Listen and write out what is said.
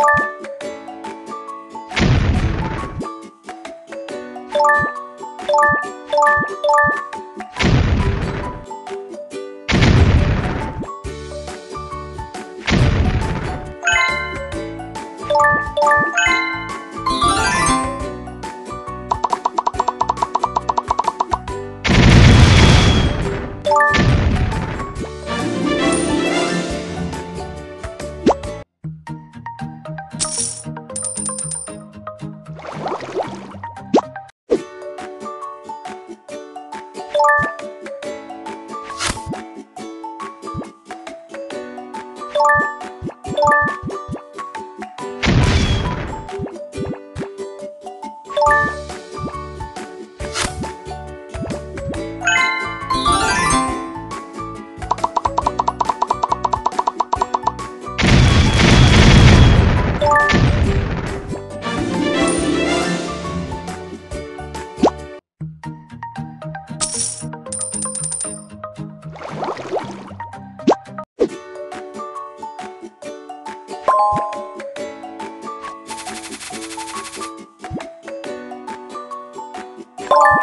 Bye. You